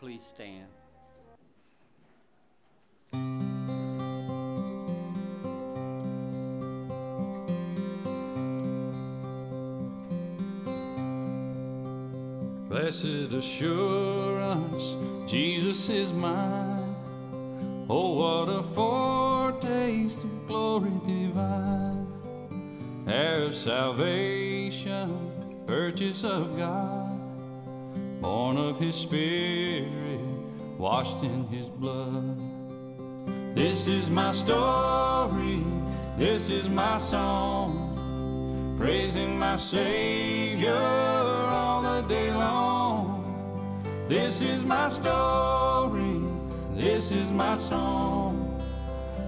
Please stand? Blessed assurance, Jesus is mine. Oh, what a foretaste of glory divine, heir of salvation, purchase of God, born of His Spirit, washed in His blood. This is my story, this is my song, praising my Savior all the day long. This is my story, this is my song,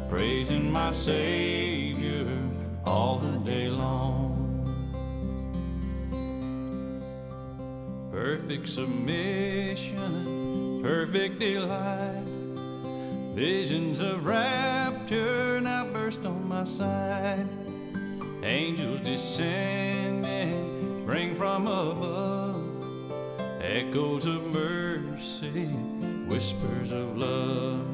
praising my Savior all the day long. Perfect submission, perfect delight. Visions of rapture now burst on my sight. Angels descending, bring from above echoes of mercy, whispers of love.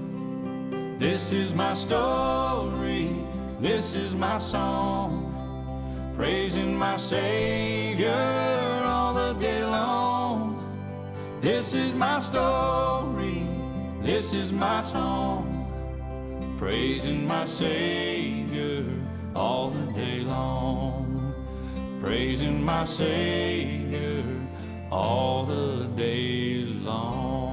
This is my story, this is my song, praising my Savior This is my story, this is my song, praising my Savior all the day long, praising my Savior all the day long.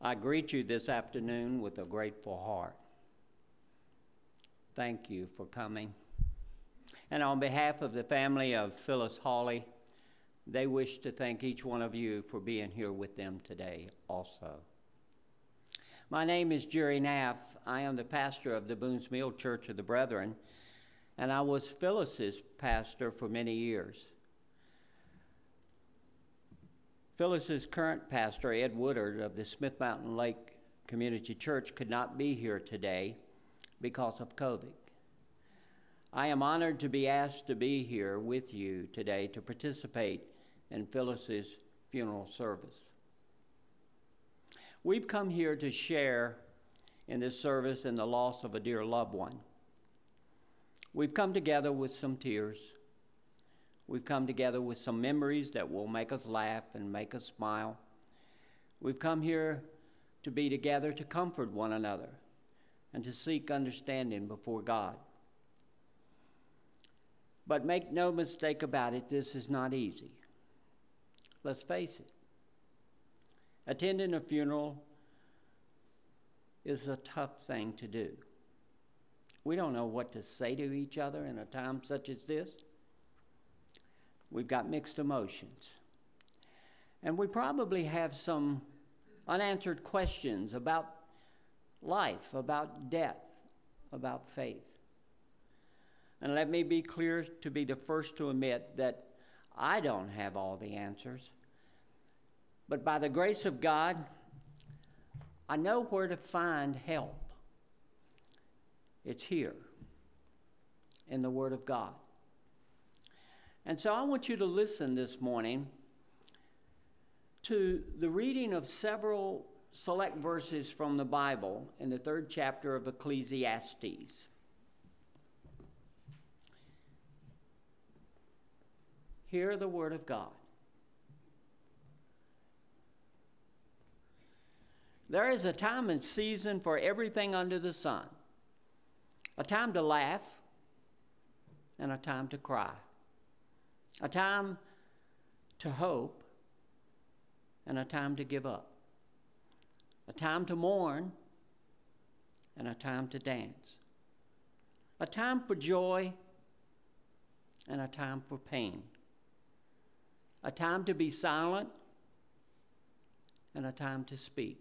I greet you this afternoon with a grateful heart. Thank you for coming. And on behalf of the family of Phyllis Hawley, they wish to thank each one of you for being here with them today also. My name is Jerry Naff. I am the pastor of the Boone's Mill Church of the Brethren, and I was Phyllis's pastor for many years. Phyllis's current pastor, Ed Woodard of the Smith Mountain Lake Community Church, could not be here today because of COVID. I am honored to be asked to be here with you today to participate in Phyllis's funeral service. We've come here to share in this service in the loss of a dear loved one. We've come together with some tears We've come together with some memories that will make us laugh and make us smile. We've come here to be together to comfort one another and to seek understanding before God. But make no mistake about it, this is not easy. Let's face it. Attending a funeral is a tough thing to do. We don't know what to say to each other in a time such as this. We've got mixed emotions. And we probably have some unanswered questions about life, about death, about faith. And let me be clear to be the first to admit that I don't have all the answers. But by the grace of God, I know where to find help. It's here in the Word of God. And so I want you to listen this morning to the reading of several select verses from the Bible in the third chapter of Ecclesiastes. Hear the word of God. There is a time and season for everything under the sun a time to laugh and a time to cry a time to hope, and a time to give up, a time to mourn, and a time to dance, a time for joy, and a time for pain, a time to be silent, and a time to speak.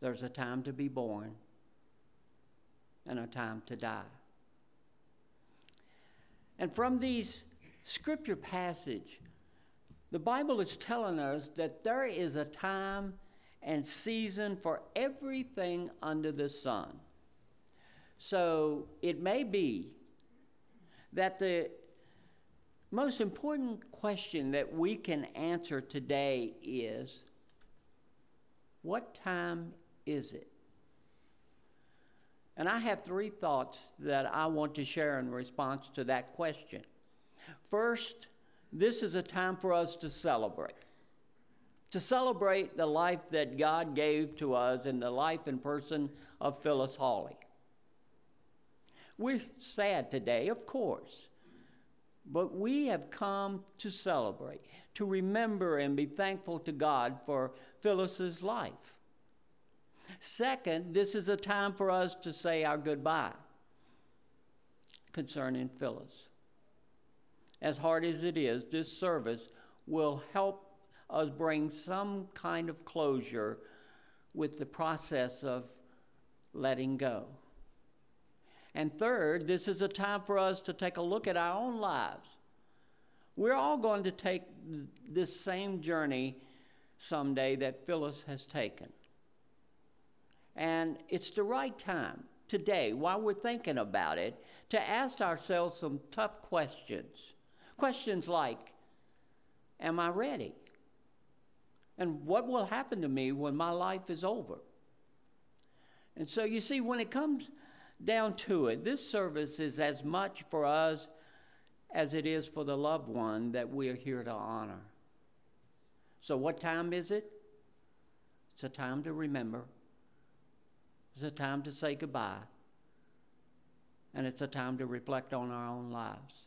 There's a time to be born and a time to die. And from these scripture passage, the Bible is telling us that there is a time and season for everything under the sun. So it may be that the most important question that we can answer today is what time is it? And I have three thoughts that I want to share in response to that question. First, this is a time for us to celebrate. To celebrate the life that God gave to us in the life and person of Phyllis Hawley. We're sad today, of course, but we have come to celebrate, to remember and be thankful to God for Phyllis's life. Second, this is a time for us to say our goodbye concerning Phyllis. As hard as it is, this service will help us bring some kind of closure with the process of letting go. And third, this is a time for us to take a look at our own lives. We're all going to take this same journey someday that Phyllis has taken. And it's the right time today, while we're thinking about it, to ask ourselves some tough questions. Questions like Am I ready? And what will happen to me when my life is over? And so you see, when it comes down to it, this service is as much for us as it is for the loved one that we are here to honor. So, what time is it? It's a time to remember, it's a time to say goodbye, and it's a time to reflect on our own lives.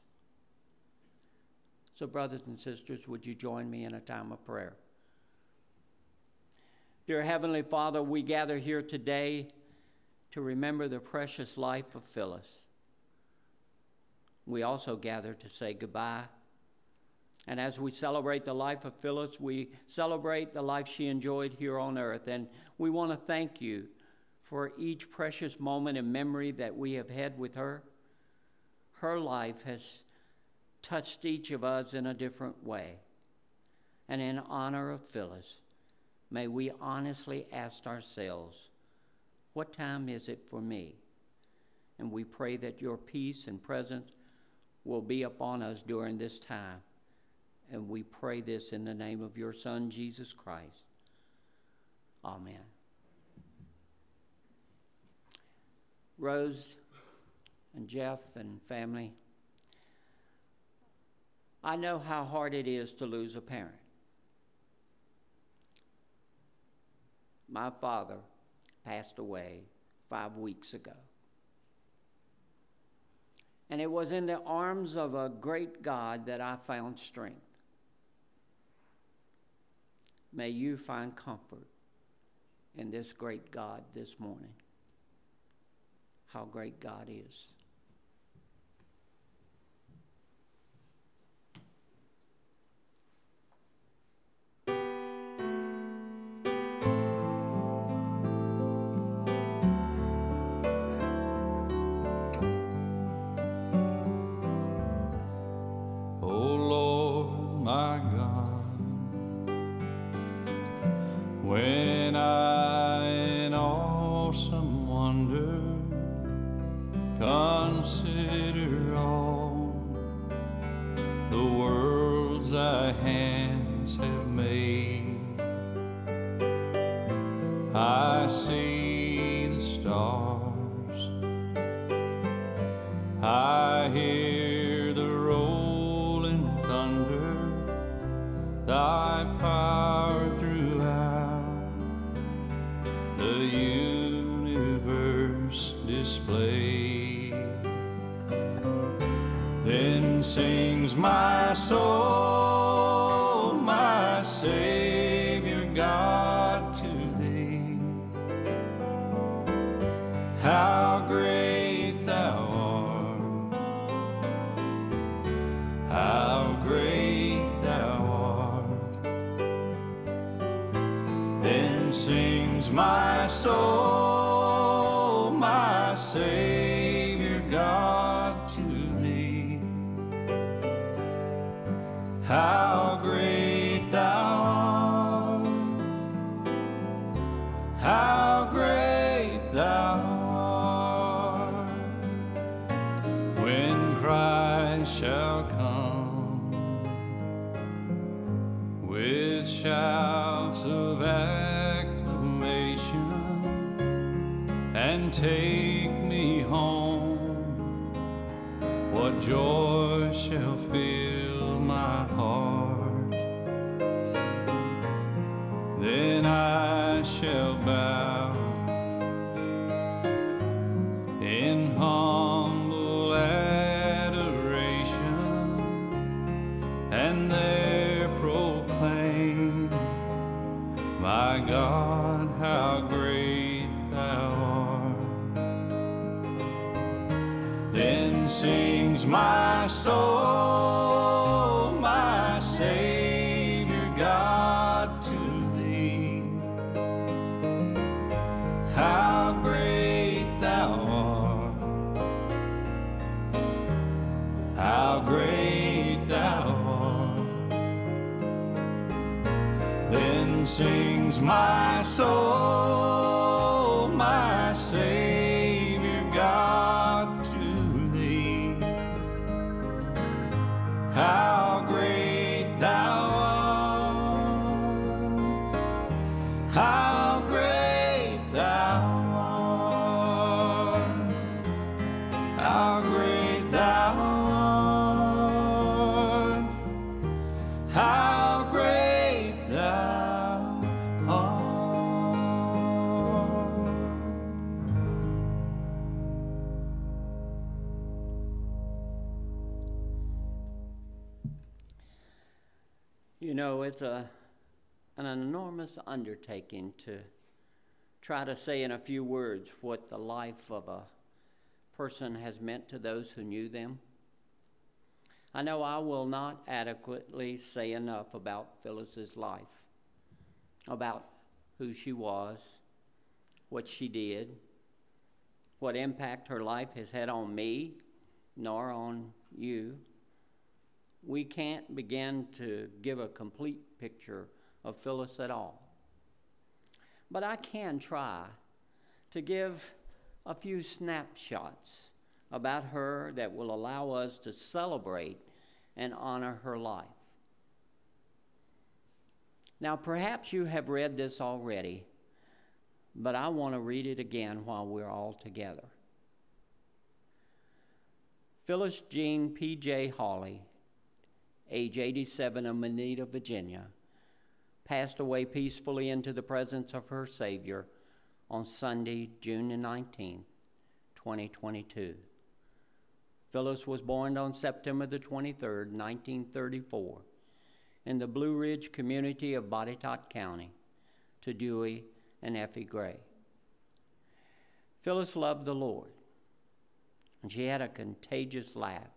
So, brothers and sisters, would you join me in a time of prayer? Dear Heavenly Father, we gather here today to remember the precious life of Phyllis. We also gather to say goodbye. And as we celebrate the life of Phyllis, we celebrate the life she enjoyed here on earth. And we want to thank you for each precious moment and memory that we have had with her. Her life has touched each of us in a different way. And in honor of Phyllis, may we honestly ask ourselves, what time is it for me? And we pray that your peace and presence will be upon us during this time. And we pray this in the name of your Son, Jesus Christ. Amen. Rose and Jeff and family, I know how hard it is to lose a parent. My father passed away five weeks ago. And it was in the arms of a great God that I found strength. May you find comfort in this great God this morning. How great God is. Soul, my Savior God, to thee. And take me home, what joy shall fill my heart? Then I shall bow soul, it's a, an enormous undertaking to try to say in a few words what the life of a person has meant to those who knew them. I know I will not adequately say enough about Phyllis's life, about who she was, what she did, what impact her life has had on me, nor on you we can't begin to give a complete picture of Phyllis at all. But I can try to give a few snapshots about her that will allow us to celebrate and honor her life. Now, perhaps you have read this already, but I want to read it again while we're all together. Phyllis Jean P.J. Hawley age 87 of Moneta, Virginia, passed away peacefully into the presence of her Savior on Sunday, June 19, 2022. Phyllis was born on September the 23rd, 1934, in the Blue Ridge community of Botetourt County to Dewey and Effie Gray. Phyllis loved the Lord, and she had a contagious laugh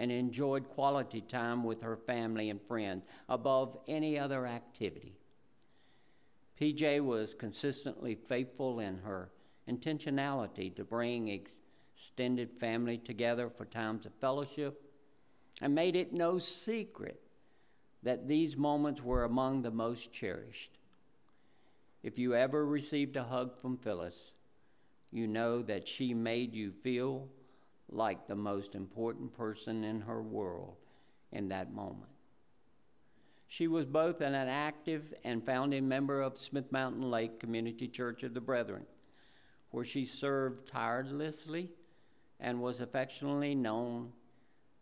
and enjoyed quality time with her family and friends above any other activity. PJ was consistently faithful in her intentionality to bring extended family together for times of fellowship and made it no secret that these moments were among the most cherished. If you ever received a hug from Phyllis, you know that she made you feel like the most important person in her world in that moment. She was both an active and founding member of Smith Mountain Lake Community Church of the Brethren, where she served tirelessly and was affectionately known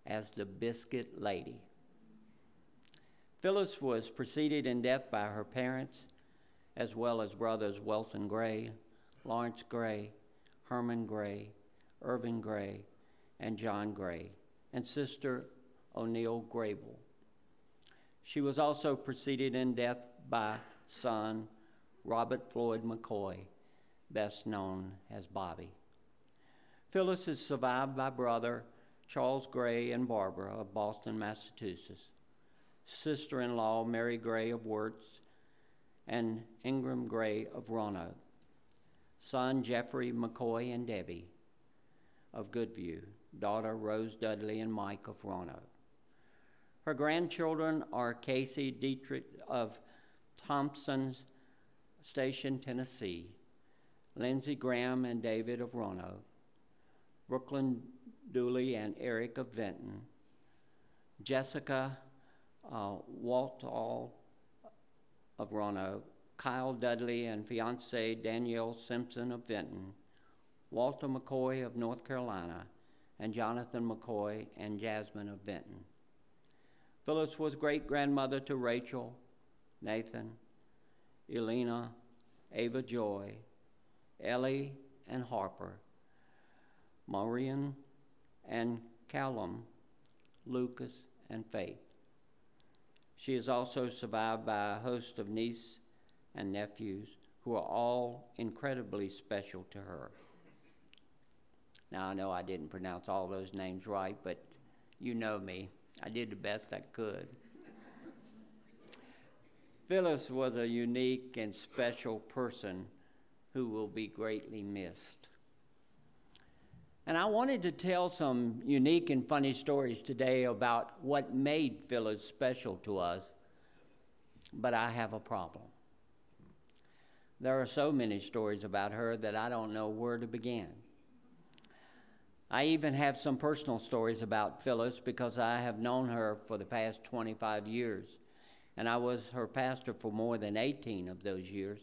as the Biscuit Lady. Phyllis was preceded in death by her parents, as well as brothers Welton Gray, Lawrence Gray, Herman Gray, Irvin Gray, and John Gray, and sister O'Neill Grable. She was also preceded in death by son Robert Floyd McCoy, best known as Bobby. Phyllis is survived by brother Charles Gray and Barbara of Boston, Massachusetts, sister in law Mary Gray of Wirtz, and Ingram Gray of Roanoke, son Jeffrey McCoy and Debbie of Goodview, daughter Rose Dudley and Mike of Roanoke. Her grandchildren are Casey Dietrich of Thompson Station, Tennessee, Lindsey Graham and David of Roanoke, Brooklyn Dooley and Eric of Vinton, Jessica uh, Waltall of Roanoke, Kyle Dudley and fiancee Danielle Simpson of Vinton, Walter McCoy of North Carolina, and Jonathan McCoy and Jasmine of Vinton. Phyllis was great grandmother to Rachel, Nathan, Elena, Ava Joy, Ellie and Harper, Maureen and Callum, Lucas and Faith. She is also survived by a host of nieces and nephews who are all incredibly special to her. Now, I know I didn't pronounce all those names right, but you know me. I did the best I could. Phyllis was a unique and special person who will be greatly missed. And I wanted to tell some unique and funny stories today about what made Phyllis special to us, but I have a problem. There are so many stories about her that I don't know where to begin. I even have some personal stories about Phyllis because I have known her for the past 25 years, and I was her pastor for more than 18 of those years.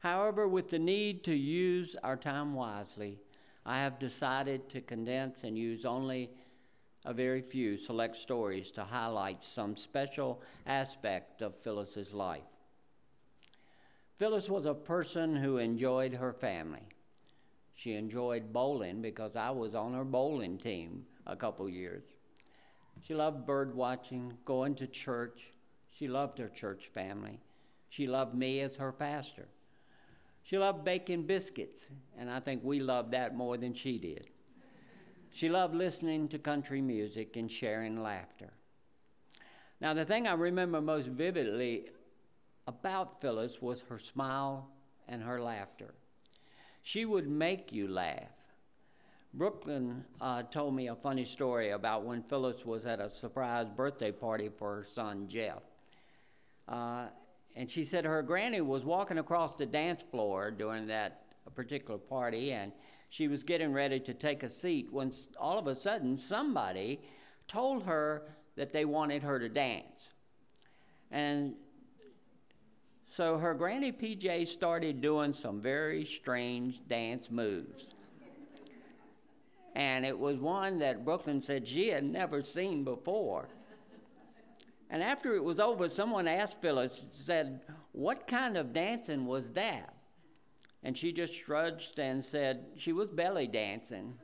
However, with the need to use our time wisely, I have decided to condense and use only a very few select stories to highlight some special aspect of Phyllis's life. Phyllis was a person who enjoyed her family. She enjoyed bowling because I was on her bowling team a couple years. She loved bird watching, going to church. She loved her church family. She loved me as her pastor. She loved baking biscuits, and I think we loved that more than she did. She loved listening to country music and sharing laughter. Now, the thing I remember most vividly about Phyllis was her smile and her laughter. She would make you laugh. Brooklyn uh, told me a funny story about when Phyllis was at a surprise birthday party for her son Jeff. Uh, and she said her granny was walking across the dance floor during that particular party, and she was getting ready to take a seat when all of a sudden somebody told her that they wanted her to dance. And so her granny PJ started doing some very strange dance moves. And it was one that Brooklyn said she had never seen before. And after it was over, someone asked Phyllis, said, What kind of dancing was that? And she just shrugged and said, She was belly dancing.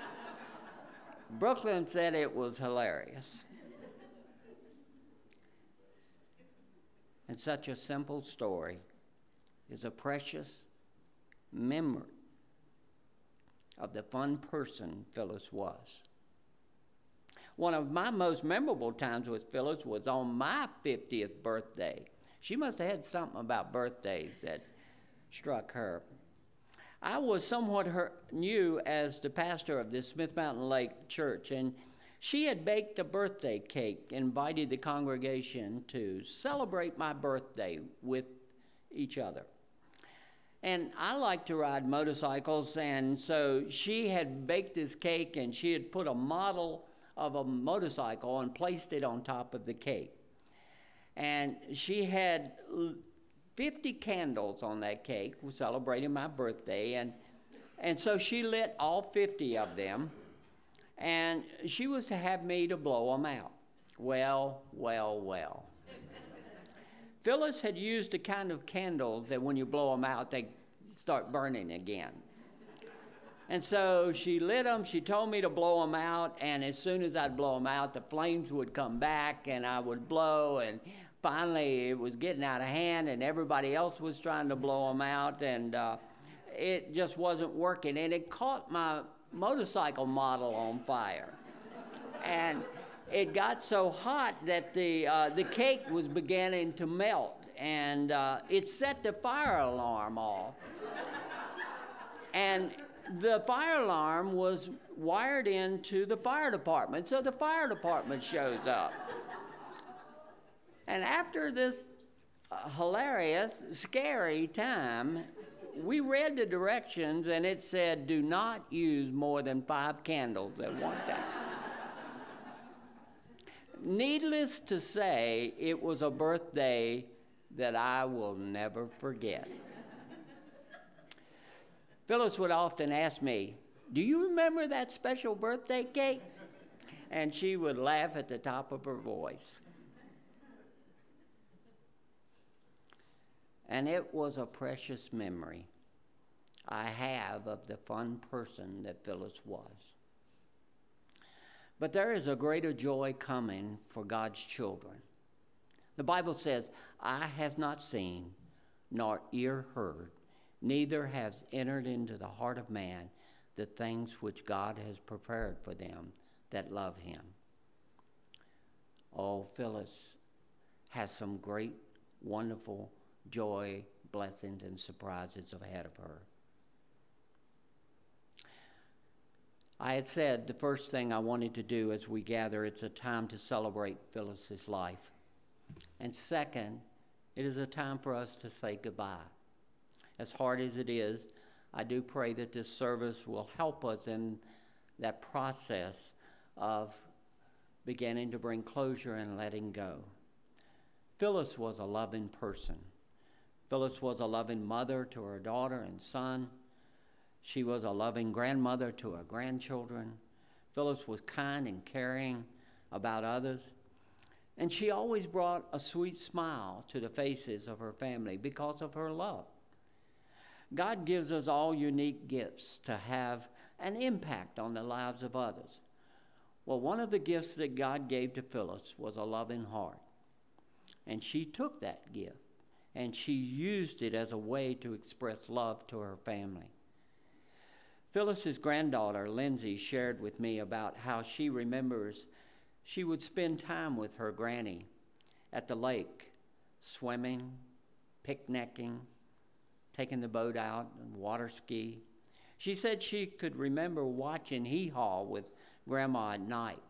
Brooklyn said it was hilarious. And such a simple story is a precious memory of the fun person Phyllis was. One of my most memorable times with Phyllis was on my 50th birthday. She must have had something about birthdays that struck her. I was somewhat her, new as the pastor of the Smith Mountain Lake Church, and she had baked a birthday cake, invited the congregation to celebrate my birthday with each other. And I like to ride motorcycles, and so she had baked this cake and she had put a model of a motorcycle and placed it on top of the cake. And she had 50 candles on that cake celebrating my birthday, and, and so she lit all 50 of them and she was to have me to blow them out. Well, well, well. Phyllis had used a kind of candles that when you blow them out, they start burning again. And so she lit them, she told me to blow them out, and as soon as I'd blow them out, the flames would come back and I would blow. And finally, it was getting out of hand, and everybody else was trying to blow them out, and uh, it just wasn't working. And it caught my motorcycle model on fire. and it got so hot that the, uh, the cake was beginning to melt, and uh, it set the fire alarm off. and the fire alarm was wired into the fire department, so the fire department shows up. And after this uh, hilarious, scary time, we read the directions and it said, do not use more than five candles at one time. Needless to say, it was a birthday that I will never forget. Phyllis would often ask me, Do you remember that special birthday cake? And she would laugh at the top of her voice. And it was a precious memory I have of the fun person that Phyllis was. But there is a greater joy coming for God's children. The Bible says, Eye has not seen, nor ear heard, neither has entered into the heart of man the things which God has prepared for them that love him. Oh, Phyllis has some great, wonderful joy, blessings, and surprises ahead of her. I had said the first thing I wanted to do as we gather, it's a time to celebrate Phyllis's life. And second, it is a time for us to say goodbye. As hard as it is, I do pray that this service will help us in that process of beginning to bring closure and letting go. Phyllis was a loving person. Phyllis was a loving mother to her daughter and son. She was a loving grandmother to her grandchildren. Phyllis was kind and caring about others. And she always brought a sweet smile to the faces of her family because of her love. God gives us all unique gifts to have an impact on the lives of others. Well, one of the gifts that God gave to Phyllis was a loving heart. And she took that gift and she used it as a way to express love to her family. Phyllis's granddaughter, Lindsay, shared with me about how she remembers she would spend time with her granny at the lake, swimming, picnicking, taking the boat out and water ski. She said she could remember watching hee haw with grandma at night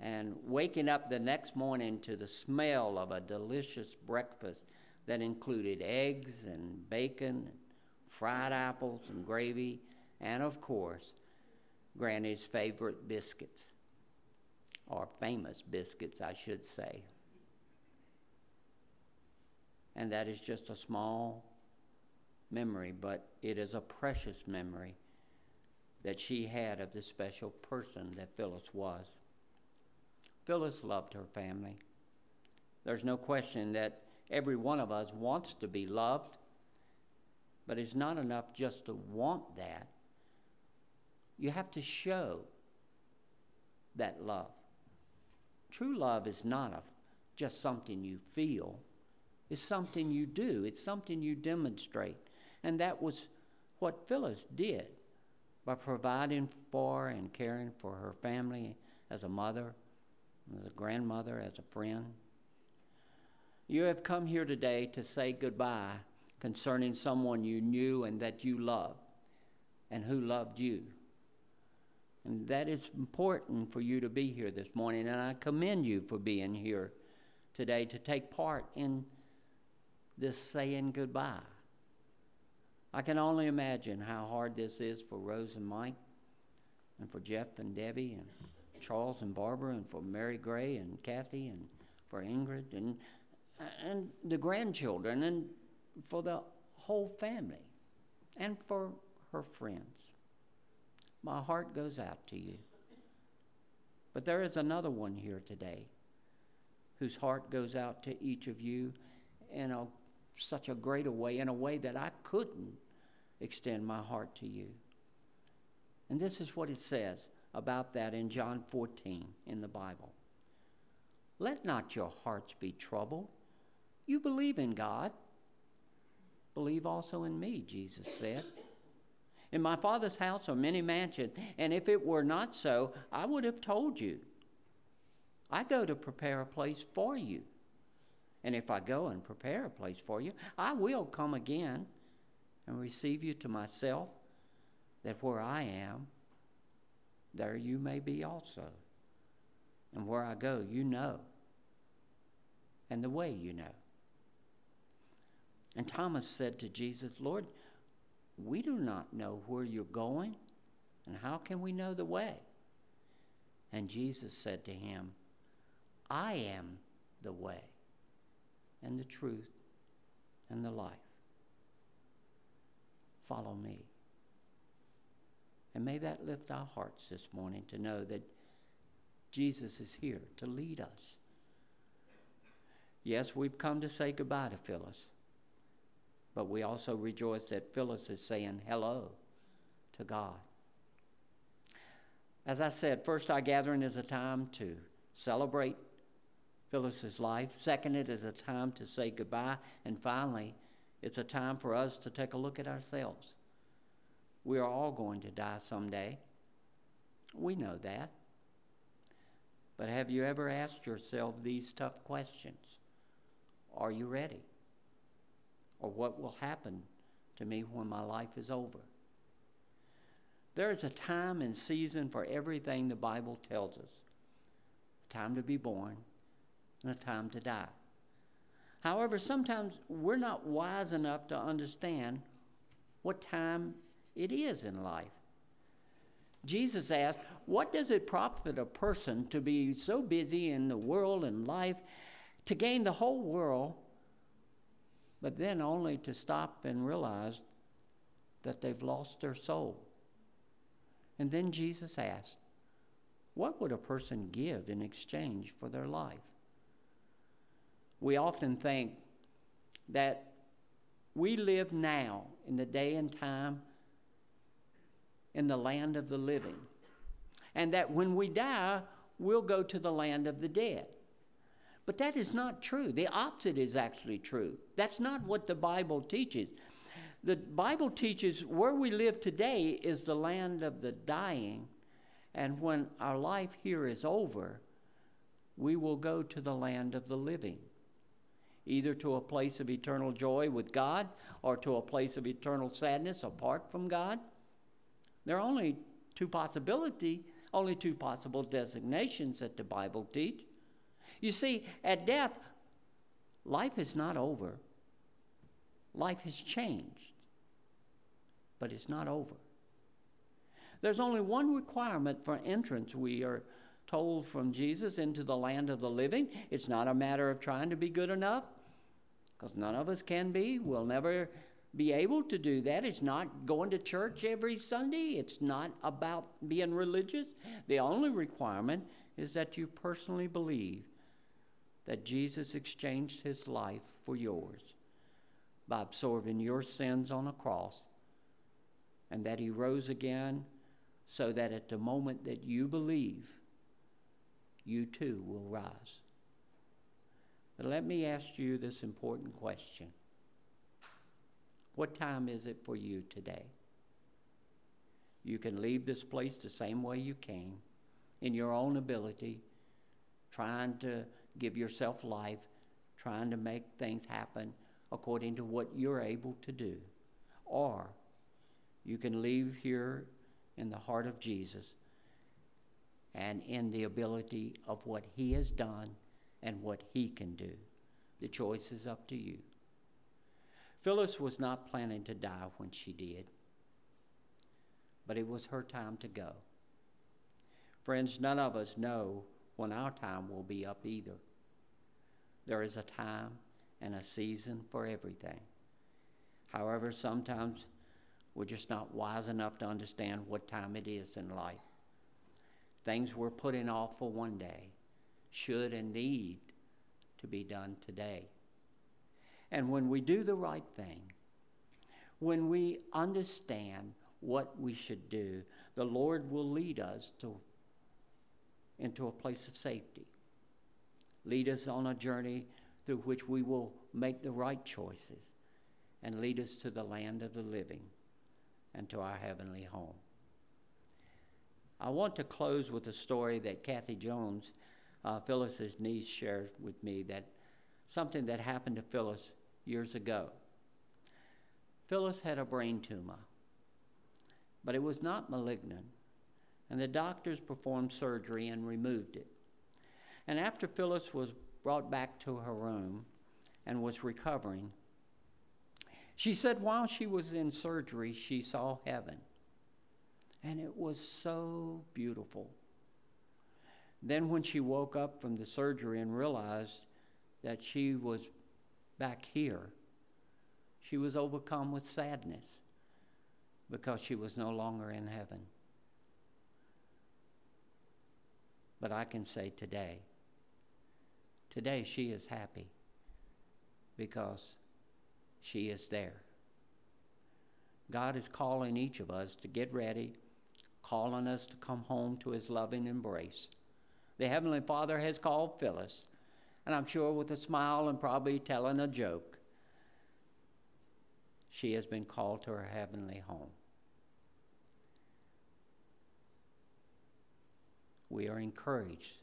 and waking up the next morning to the smell of a delicious breakfast that included eggs and bacon, fried apples and gravy, and of course, Granny's favorite biscuits, or famous biscuits, I should say. And that is just a small memory, but it is a precious memory that she had of the special person that Phyllis was. Phyllis loved her family. There's no question that Every one of us wants to be loved, but it's not enough just to want that. You have to show that love. True love is not a, just something you feel, it's something you do, it's something you demonstrate. And that was what Phyllis did by providing for and caring for her family as a mother, as a grandmother, as a friend. You have come here today to say goodbye concerning someone you knew and that you loved and who loved you. And that is important for you to be here this morning, and I commend you for being here today to take part in this saying goodbye. I can only imagine how hard this is for Rose and Mike, and for Jeff and Debbie, and Charles and Barbara, and for Mary Gray and Kathy, and for Ingrid, and and the grandchildren and for the whole family and for her friends. My heart goes out to you. But there is another one here today whose heart goes out to each of you in a, such a greater way, in a way that I couldn't extend my heart to you. And this is what it says about that in John 14 in the Bible. Let not your hearts be troubled. You believe in God. Believe also in me, Jesus said. In my Father's house are many mansions, and if it were not so, I would have told you. I go to prepare a place for you. And if I go and prepare a place for you, I will come again and receive you to myself, that where I am, there you may be also. And where I go, you know. And the way you know. And Thomas said to Jesus, Lord, we do not know where you're going, and how can we know the way? And Jesus said to him, I am the way, and the truth, and the life. Follow me. And may that lift our hearts this morning to know that Jesus is here to lead us. Yes, we've come to say goodbye to Phyllis, but we also rejoice that Phyllis is saying hello to God. As I said, first, our gathering is a time to celebrate Phyllis's life. Second, it is a time to say goodbye. And finally, it's a time for us to take a look at ourselves. We are all going to die someday. We know that. But have you ever asked yourself these tough questions? Are you ready? Or what will happen to me when my life is over? There is a time and season for everything the Bible tells us a time to be born and a time to die. However, sometimes we're not wise enough to understand what time it is in life. Jesus asked, What does it profit a person to be so busy in the world and life to gain the whole world, but then only to stop and realize that they've lost their soul? And then Jesus asked, What would a person give in exchange for their life? We often think that we live now in the day and time in the land of the living. And that when we die, we'll go to the land of the dead. But that is not true. The opposite is actually true. That's not what the Bible teaches. The Bible teaches where we live today is the land of the dying. And when our life here is over, we will go to the land of the living, either to a place of eternal joy with God or to a place of eternal sadness apart from God. There are only two possibility, only two possible designations that the Bible teach. You see, at death, life is not over. Life has changed, but it's not over. There's only one requirement for entrance, we are told from Jesus, into the land of the living. It's not a matter of trying to be good enough, because none of us can be. We'll never be able to do that. It's not going to church every Sunday, it's not about being religious. The only requirement is that you personally believe that Jesus exchanged his life for yours by absorbing your sins on a cross and that he rose again so that at the moment that you believe, you too will rise. But let me ask you this important question. What time is it for you today? You can leave this place the same way you came, in your own ability, trying to give yourself life, trying to make things happen according to what you're able to do. Or you can leave here in the heart of Jesus and in the ability of what He has done and what He can do. The choice is up to you. Phyllis was not planning to die when she did, but it was her time to go. Friends, none of us know when our time will be up either. There is a time and a season for everything. However, sometimes we're just not wise enough to understand what time it is in life. Things we're putting off for one day should and need to be done today. And when we do the right thing, when we understand what we should do, the Lord will lead us to, into a place of safety. Lead us on a journey through which we will make the right choices and lead us to the land of the living and to our heavenly home. I want to close with a story that Kathy Jones, uh, Phyllis's niece, shared with me that something that happened to Phyllis years ago. Phyllis had a brain tumor. but it was not malignant. And the doctors performed surgery and removed it. And after Phyllis was brought back to her room and was recovering, she said while she was in surgery, she saw heaven. And it was so beautiful. Then, when she woke up from the surgery and realized that she was back here, she was overcome with sadness because she was no longer in heaven. But I can say today, today she is happy because she is there. God is calling each of us to get ready, calling us to come home to his loving embrace. The Heavenly Father has called Phyllis, and I'm sure with a smile and probably telling a joke, she has been called to her heavenly home. We are encouraged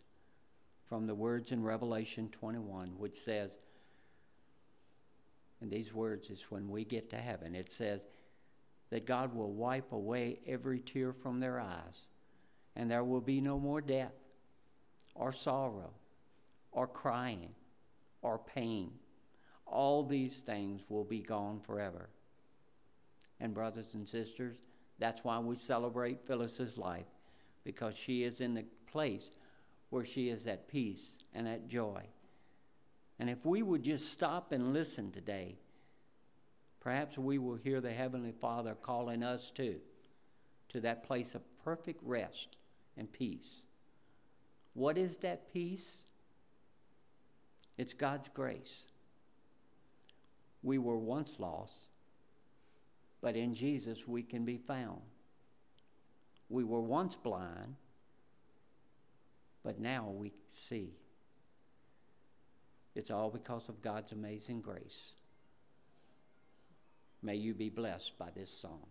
from the words in Revelation 21, which says, and these words is when we get to heaven, it says that God will wipe away every tear from their eyes, and there will be no more death, or sorrow, or crying, or pain. All these things will be gone forever. And, brothers and sisters, that's why we celebrate Phyllis's life, because she is in the place where she is at peace and at joy. And if we would just stop and listen today, perhaps we will hear the Heavenly Father calling us too to that place of perfect rest and peace. What is that peace? It's God's grace. We were once lost, but in Jesus we can be found. We were once blind, but now we see. It's all because of God's amazing grace. May you be blessed by this song.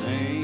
To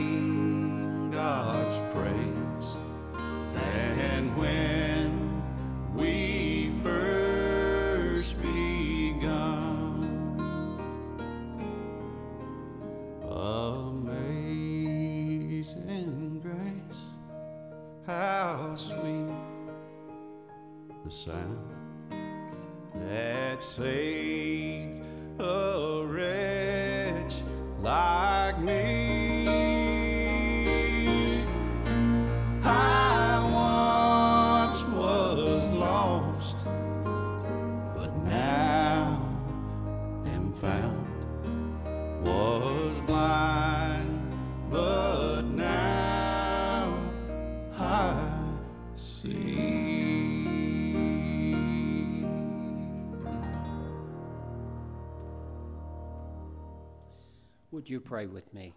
you pray with me?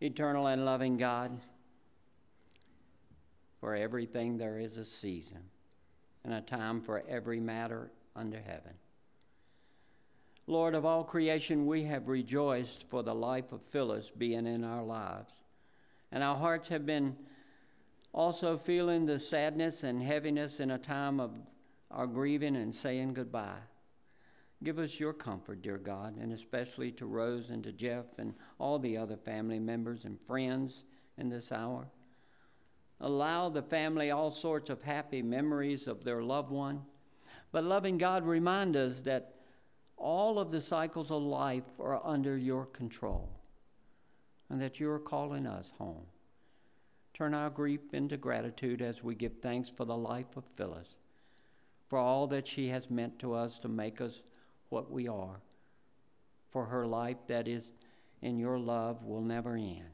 Eternal and loving God, for everything there is a season and a time for every matter under heaven. Lord of all creation, we have rejoiced for the life of Phyllis being in our lives. And our hearts have been also feeling the sadness and heaviness in a time of our grieving and saying goodbye. Give us your comfort, dear God, and especially to Rose and to Jeff and all the other family members and friends in this hour. Allow the family all sorts of happy memories of their loved one. But loving God, remind us that all of the cycles of life are under your control and that you are calling us home. Turn our grief into gratitude as we give thanks for the life of Phyllis, for all that she has meant to us to make us what we are, for her life that is in your love will never end.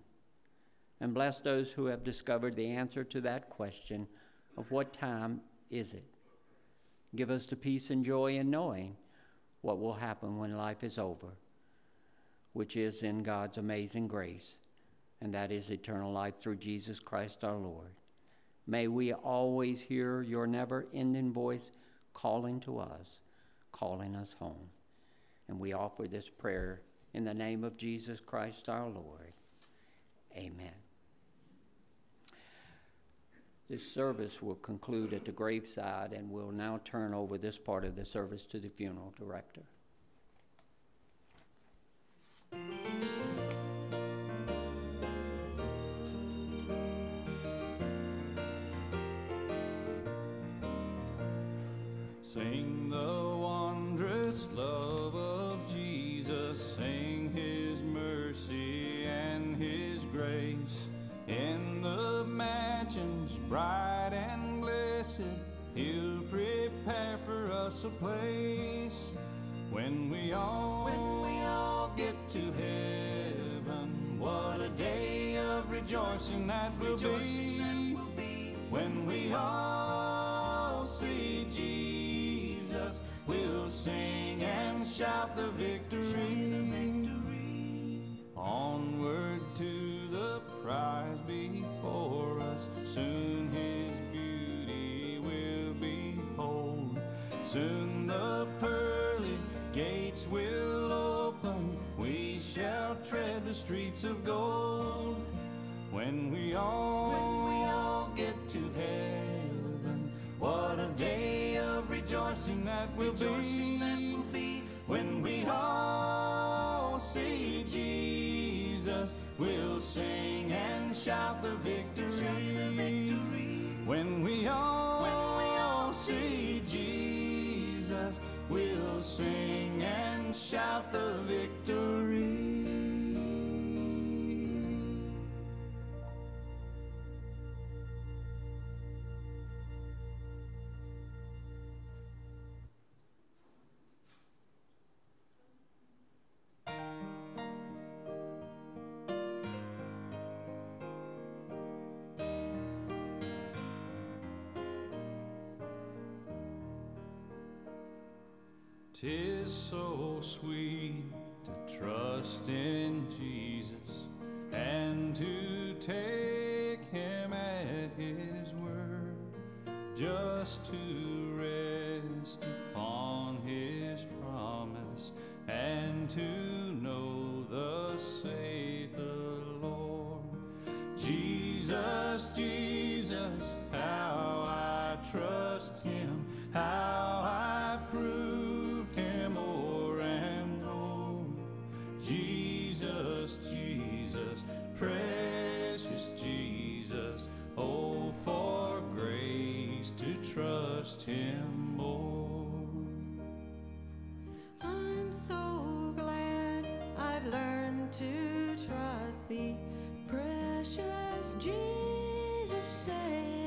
And bless those who have discovered the answer to that question of what time is it? Give us the peace and joy in knowing what will happen when life is over, which is in God's amazing grace, and that is eternal life through Jesus Christ our Lord. May we always hear your never ending voice calling to us, calling us home. And we offer this prayer in the name of Jesus Christ our Lord. Amen. This service will conclude at the graveside, and we'll now turn over this part of the service to the funeral director. Sing the love of Jesus, sing his mercy and his grace. In the mansions bright and blessed, he'll prepare for us a place. When we all, shout the victory. Onward to the prize before us, soon his beauty will be behold. Soon the pearly gates will open, we shall tread the streets of gold. When we all, when we all get to heaven, what a day of rejoicing that will be. When we all see Jesus, we'll sing and shout the victory. When we all, when we all see Jesus, we'll sing and shout the victory. Tis so sweet to trust in Jesus and to take him at his word just to to trust thee, precious Jesus, Savior,